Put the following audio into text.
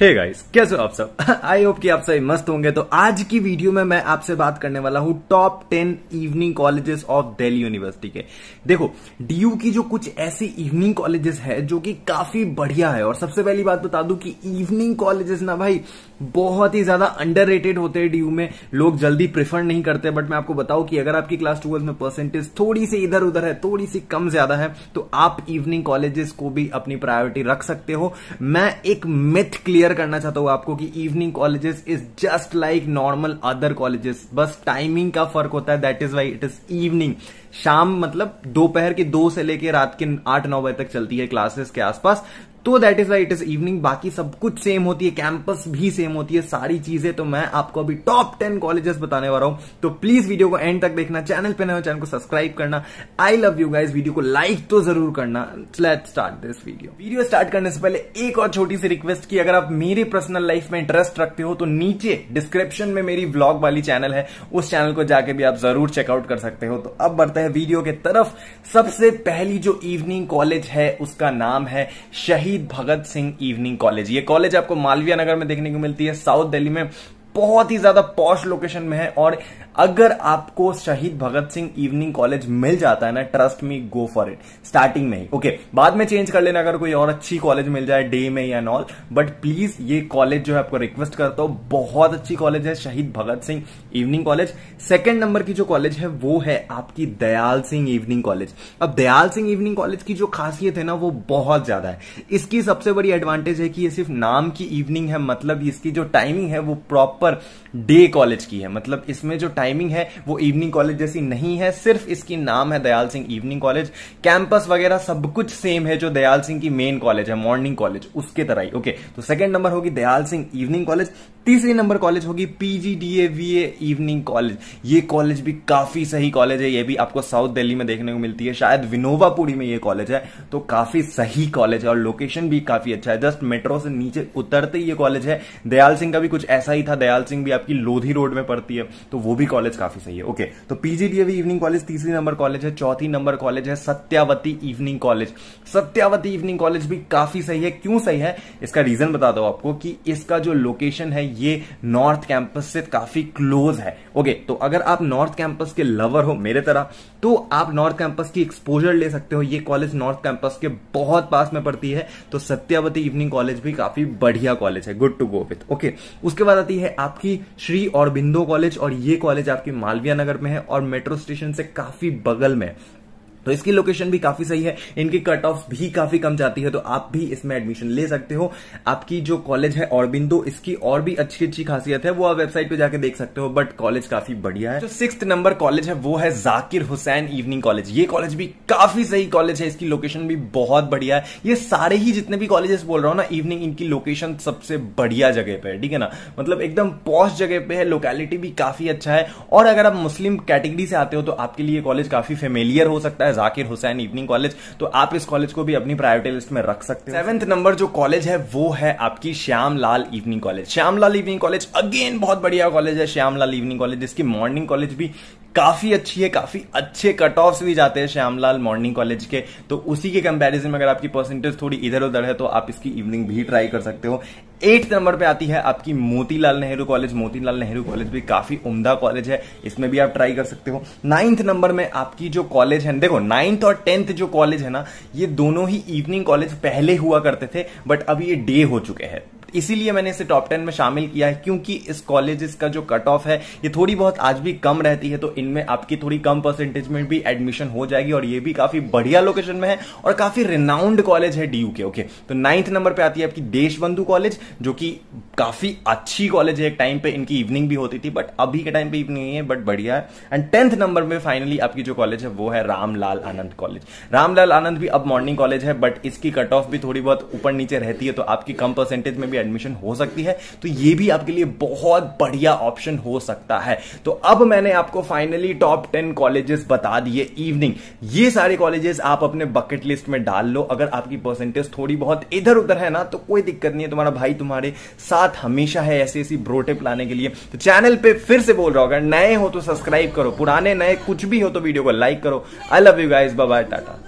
Hey guys कैसे हो आप सब? आई होप कि आप सभी मस्त होंगे। तो आज की वीडियो में मैं आपसे बात करने वाला हूँ top ten evening colleges of Delhi university के। देखो डीयू की जो कुछ ऐसी इवनिंग कॉलेजेस है जो कि काफ़ी बढ़िया है, और सबसे पहली बात बता दूँ कि इवनिंग कॉलेजेस ना भाई, बहुत ही ज़्यादा अंडर होते हैं डीयू में। लोग जल्दी प्रेफर नहीं करते बट मैं आपको बताऊँ कि अगर आपकी क्लास ट्वेल्थ में परसेंटेज थोड़ी सी इधर उधर है, थोड़ी सी कम ज़्यादा है तो आप इवनिंग कॉलेजेस को भी अपनी प्रायोरिटी रख सकते हो। मैं एक मिथ क्लियर क्लियर करना चाहता हूँ आपको कि evening colleges is just like normal other colleges बस टाइमिंग का फ़र्क होता है that is why it is evening शाम मतलब दोपहर के दो से लेकर रात के आठ नौ बजे तक चलती है क्लासेस के आसपास। तो that is why it is evening बाकी सब कुछ सेम होती है कैंपस भी सेम होती है, सारी चीज़ें तो मैं आपको अभी टॉप टेन कॉलेजेस बताने वाला हूँ। तो प्लीज़ वीडियो को एंड तक देखना चैनल पे नए चैनल को सब्सक्राइब करना। I love you guys video को लाइक तो ज़रूर करना। Let start this video video start करने से पहले एक और छोटी सी रिक्वेस्ट की, अगर आप मेरी पर्सनल लाइफ में इंटरेस्ट रखते हो तो नीचे डिस्क्रिप्शन में मेरी व्लॉग वाली चैनल है, उस चैनल को जाके भी आप ज़रूर चेकआउट कर सकते हो। तो अब बढ़ते हैं वीडियो के तरफ़। सबसे पहली जो इवनिंग कॉलेज है, उसका नाम है शहीद भगत सिंह इवनिंग कॉलेज ये कॉलेज आपको मालविया नगर में देखने को मिलती है. साउथ दिल्ली में बहुत ही ज़्यादा पॉश लोकेशन में है और अगर आपको शहीद भगत सिंह इवनिंग कॉलेज मिल जाता है ना trust me go for it starting में ही. ओके okay, बाद में चेंज कर लेना अगर कोई और अच्छी कॉलेज मिल जाए डे में या नॉल बट प्लीज़ ये कॉलेज जो है आपको रिक्वेस्ट करता हूँ बहुत अच्छी कॉलेज है Shaheed Bhagat Singh evening college second number की जो कॉलेज है वो है आपकी दयाल सिंह इवनिंग कॉलेज अब दयाल सिंह इवनिंग कॉलेज की जो खासियत है ना वो बहुत ज़्यादा है. इसकी सबसे बड़ी एडवांटेज है कि ये सिर्फ़ नाम की इवनिंग है मतलब इसकी जो टाइमिंग है वो प्रॉपर डे कॉलेज की है. मतलब इसमें जो टाइमिंग है, वो इवनिंग कॉलेज जैसी नहीं है, सिर्फ़ इसकी नाम है Dayal Singh evening college campus वगैरह सब कुछ सेम है जो दयाल सिंह की मेन कॉलेज है मॉर्निंग कॉलेज उसके तरह ही ओके तो सेकंड नंबर होगी दयाल सिंह इवनिंग कॉलेज तीसरी नंबर कॉलेज होगी पीजीडीए इवनिंग कॉलेज ये कॉलेज भी काफ़ी सही कॉलेज है, ये भी आपको साउथ दिल्ली में देखने को मिलती है, शायद विनोवापुरी में ये कॉलेज है तो काफ़ी सही कॉलेज है और लोकेशन भी काफ़ी अच्छा है। जस्ट मेट्रो से नीचे उतरते ही ये कॉलेज है। दयाल सिंह का भी कुछ ऐसा ही था, दयाल सिंह भी आपकी लोधी रोड में पड़ती है तो वो भी कॉलेज काफ़ी सही है। ओके तो पीजीडीएवी इवनिंग कॉलेज तीसरी नंबर कॉलेज है, चौथी नंबर कॉलेज है, Satyawati evening college Satyawati evening college भी काफ़ी सही है। क्यों सही है? इसका रीजन बता दो आपको कि इसका जो लोकेशन है, ये नॉर्थ कैंपस से काफ़ी क्लोज है। ओके तो अगर आप नॉर्थ कैंपस के लवर हो मेरे तरह तो आप नॉर्थ कैंपस की एक्सपोजर ले सकते हो। ये कॉलेज नॉर्थ कैंपस के बहुत पास में पड़ती है तो सत्यावती इवनिंग कॉलेज भी काफ़ी बढ़िया कॉलेज है। Good to go with okay उसके बाद आती है आपकी श्री और बिंदो कॉलेज और ये कॉलेज आपकी मालविया नगर में है और मेट्रो स्टेशन से काफ़ी बगल में तो इसकी लोकेशन भी काफ़ी सही है। इनकी कट ऑफ़ भी काफ़ी कम जाती है तो आप भी इसमें एडमिशन ले सकते हो। आपकी जो कॉलेज है और बिंदु इसकी और भी अच्छी अच्छी खासियत है, वो आप वेबसाइट पे जाके देख सकते हो बट कॉलेज काफ़ी बढ़िया है। जो सिक्स नंबर कॉलेज है, वो है जाकिर हुसैन इवनिंग कॉलेज ये कॉलेज भी काफ़ी सही कॉलेज है, इसकी लोकेशन भी बहुत बढ़िया है। ये सारे ही जितने भी कॉलेजेस बोल रहा हूँ ना इवनिंग इनकी लोकेशन सबसे बढ़िया जगह पे है, ठीक है ना? मतलब एकदम पॉस्ट जगह पे है लोकेलिटी भी काफ़ी अच्छा है। और अगर आप मुस्लिम कैटेगरी से आते हो तो आपके लिए कॉलेज काफ़ी फेमिलियर हो सकता है। है, जाकिर हुसैन इवनिंग कॉलेज तो आप इस कॉलेज को भी अपनी प्रायोरिटी लिस्ट में रख सकते हैं। सेवंथ नंबर जो कॉलेज है, वो है आपकी Shyam Lal evening college Shyam Lal evening college again बहुत बढ़िया कॉलेज है श्याम लाल इवनिंग कॉलेज जिसकी मॉर्निंग कॉलेज भी काफ़ी अच्छी है, काफ़ी अच्छे कट ऑफ़ भी जाते हैं श्यामलाल मॉर्निंग कॉलेज के। तो उसी के कंपैरिजन में अगर आपकी परसेंटेज थोड़ी इधर उधर है तो आप इसकी इवनिंग भी ट्राई कर सकते हो। एट्थ नंबर पे आती है आपकी मोतीलाल नेहरू कॉलेज मोतीलाल नेहरू कॉलेज भी काफ़ी उम्दा कॉलेज है। इसमें भी आप ट्राई कर सकते हो। नाइन्थ नंबर में आपकी जो कॉलेज है, देखो नाइन्थ और टेंथ जो कॉलेज है ना, ये दोनों ही इवनिंग कॉलेज पहले हुआ करते थे बट अब ये डे हो चुके हैं। इसीलिए मैंने इसे टॉप टेन में शामिल किया है, क्योंकि इस कॉलेज का जो कट ऑफ़ है, ये थोड़ी बहुत आज भी कम रहती है तो इनमें आपकी थोड़ी कम परसेंटेज में भी एडमिशन हो जाएगी, और ये भी काफ़ी बढ़िया लोकेशन में है, और काफ़ी रिनाउंड कॉलेज है डी के ओके तो नाइन्थ नंबर पे आती है आपकी देशबंधु कॉलेज जो कि काफ़ी अच्छी कॉलेज है, एक टाइम पे इनकी इवनिंग भी होती थी बट अभी के टाइम पे इवनिंग नहीं है बट बढ़िया है। एंड टेंथ नंबर में फाइनली आपकी जो कॉलेज है, वो है रामलाल आनंद कॉलेज रामलाल आनंद भी अब मॉर्निंग कॉलेज है बट इसकी कट ऑफ़ भी थोड़ी बहुत ऊपर नीचे रहती है तो आपकी कम परसेंटेज में भी एडमिशन हो सकती है तो ये भी आपके लिए बहुत बढ़िया ऑप्शन हो सकता है। तो अब मैंने आपको फाइनली टॉप टेन कॉलेजेस बता दिए इवनिंग ये सारे कॉलेजेस आप अपने बकेट लिस्ट में डाल लो। अगर आपकी परसेंटेज थोड़ी बहुत इधर उधर है ना तो कोई दिक्कत नहीं है। तुम्हारा भाई तुम्हारे साथ हमेशा है ऐसी ऐसी ब्रोटिप लाने के लिए। तो चैनल पे फिर से बोल रहा हूँ, अगर नए हो तो सब्सक्राइब करो। पुराने नए कुछ भी हो तो वीडियो को लाइक करो। I love you guys bye Tata